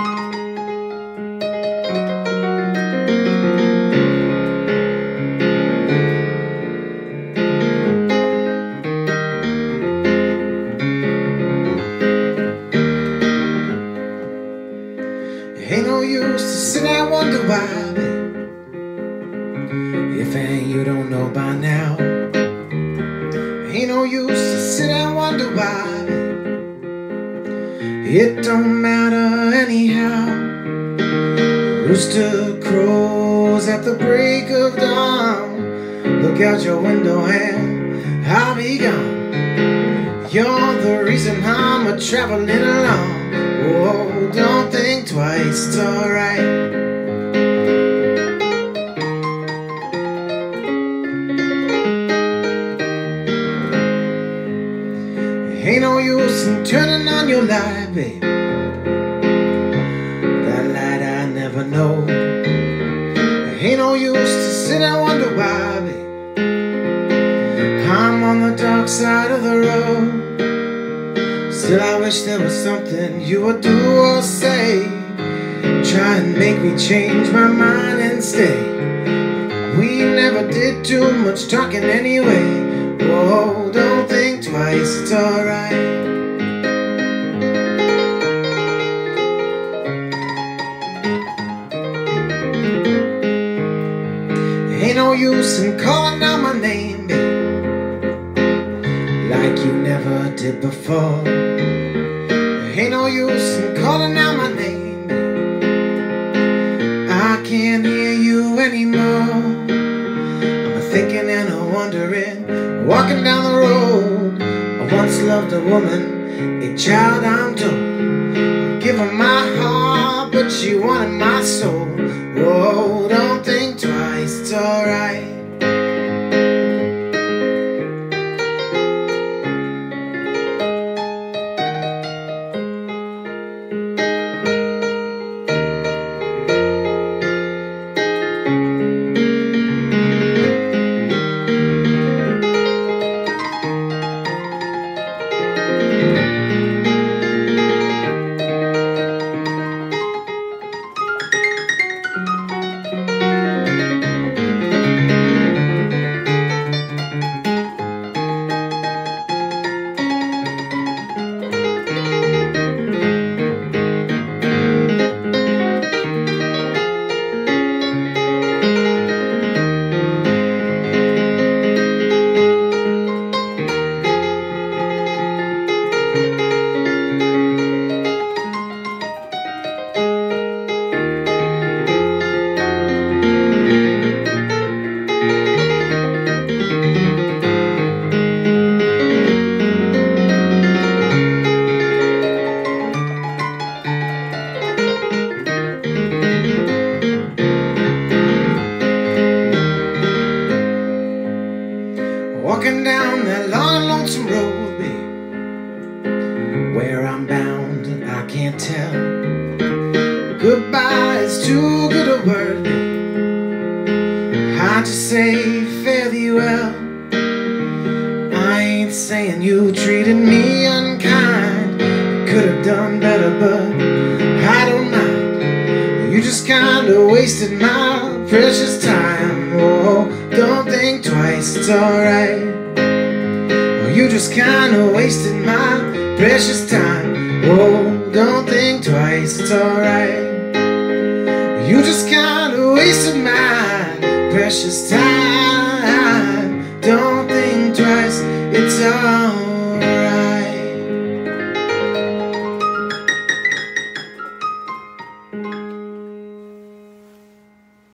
Ain't no use to sit and wonder why If you don't know by now. Ain't no use to sit and wonder why. It don't matter anyhow. Rooster crows at the break of dawn. Look out your window and I'll be gone. You're the reason I'm a traveling along. Oh, don't think twice, it's alright. Ain't no use in turning on your light, babe. That light I never know. Ain't no use to sit and wonder why, babe. I'm on the dark side of the road. Still, I wish there was something you would do or say. Try and make me change my mind and stay. We never did too much talking anyway. Whoa, don't think twice, it's alright. Ain't no use in calling out my name, babe, like you never did before. Ain't no use in calling out my name. I can't hear you anymore. I'm thinking and I'm wondering, walking down the road. Once loved a woman, a child I'm told. Where I'm bound, I can't tell. Goodbye is too good a word. I just say thee well. I ain't saying you treated me unkind. Could have done better, but I don't mind. You just kinda wasted my precious time. Oh, don't think twice, it's alright. You just kinda wasted my precious time. Oh, don't think twice, it's alright. You just kinda wasted my precious time. Don't think twice, it's alright.